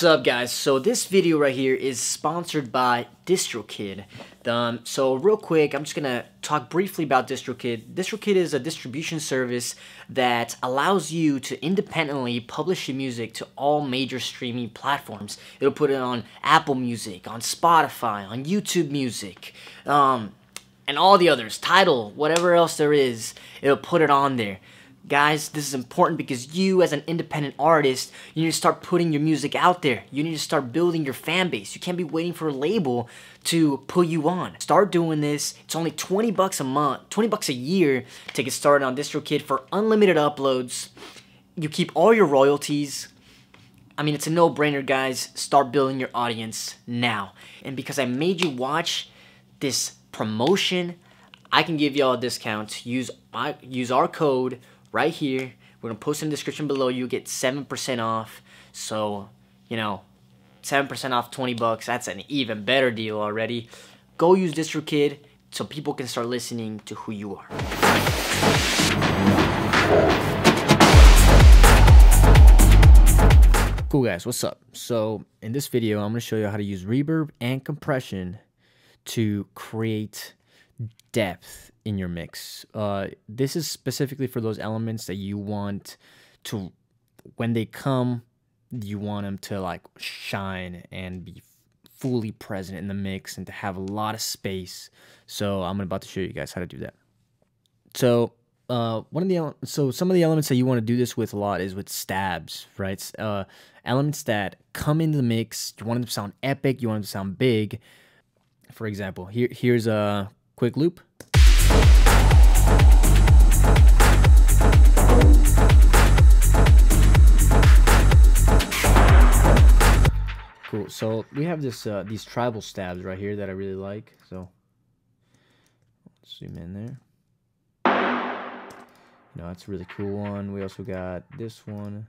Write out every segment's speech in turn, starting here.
What's up guys? So this video right here is sponsored by DistroKid. Um, so real quick, I'm just gonna talk briefly about DistroKid. DistroKid is a distribution service that allows you to independently publish your music to all major streaming platforms. It'll put it on Apple Music, on Spotify, on YouTube Music, um, and all the others, Tidal, whatever else there is, it'll put it on there. Guys, this is important because you, as an independent artist, you need to start putting your music out there. You need to start building your fan base. You can't be waiting for a label to put you on. Start doing this. It's only 20 bucks a month, 20 bucks a year to get started on DistroKid for unlimited uploads. You keep all your royalties. I mean, it's a no-brainer, guys. Start building your audience now. And because I made you watch this promotion, I can give y'all a discount. Use my use our code right here. We're gonna post in the description below. You get seven percent off. So you know, seven percent off, twenty bucks. That's an even better deal already. Go use DistroKid so people can start listening to who you are. Cool guys, what's up? So in this video, I'm gonna show you how to use reverb and compression to create depth in your mix. Uh, this is specifically for those elements that you want to, when they come, you want them to like shine and be fully present in the mix and to have a lot of space. So I'm about to show you guys how to do that. So uh, one of the so some of the elements that you want to do this with a lot is with stabs, right? Uh, elements that come into the mix. You want them to sound epic. You want them to sound big. For example, here here's a quick loop. Cool. So we have this uh, these tribal stabs right here that I really like. So let's zoom in there. You know, that's a really cool one. We also got this one.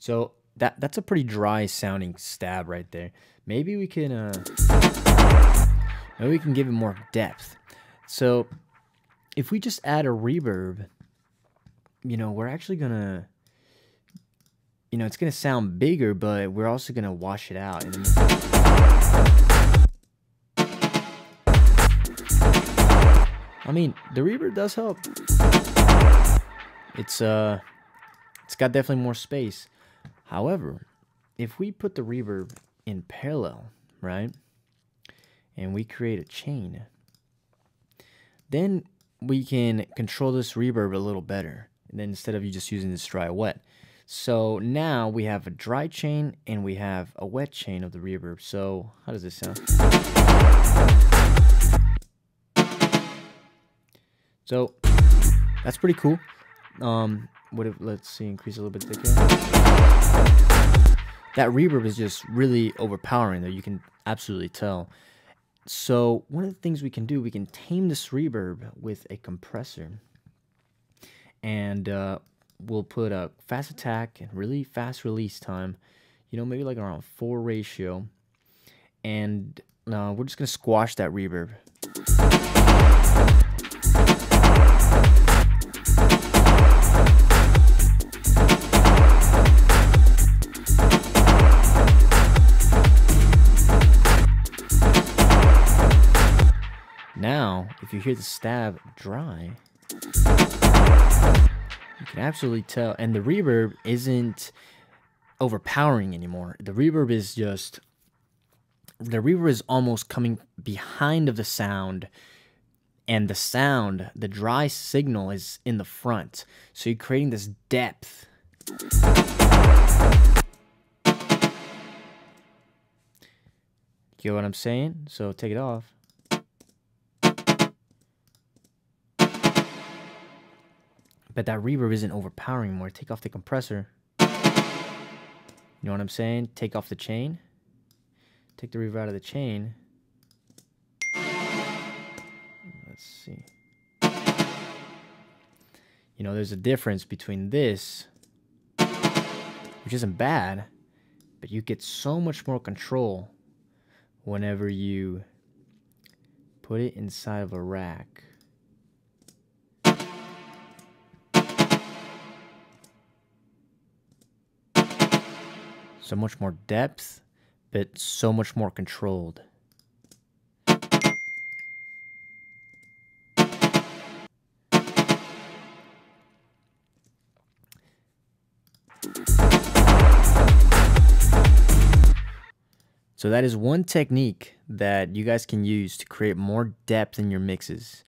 So that that's a pretty dry sounding stab right there. Maybe we can uh maybe we can give it more depth. So if we just add a reverb, you know, we're actually gonna you know, it's gonna sound bigger, but we're also gonna wash it out. I mean, the reverb does help. It's uh, it's got definitely more space. However, if we put the reverb in parallel, right, and we create a chain, then we can control this reverb a little better. And then instead of you just using this dry wet. So now we have a dry chain and we have a wet chain of the reverb. So how does this sound? So that's pretty cool. Um, what if, let's see, increase a little bit thicker. That reverb is just really overpowering though. You can absolutely tell. So one of the things we can do, we can tame this reverb with a compressor. And uh, we'll put a fast attack and really fast release time. You know, maybe like around 4 ratio. And uh, we're just going to squash that reverb. If you hear the stab dry, you can absolutely tell. And the reverb isn't overpowering anymore. The reverb is just, the reverb is almost coming behind of the sound. And the sound, the dry signal is in the front. So you're creating this depth. You know what I'm saying? So take it off. But that reverb isn't overpowering more. Take off the compressor. You know what I'm saying? Take off the chain. Take the reverb out of the chain. Let's see. You know, there's a difference between this, which isn't bad, but you get so much more control whenever you put it inside of a rack. So much more depth, but so much more controlled. So that is one technique that you guys can use to create more depth in your mixes.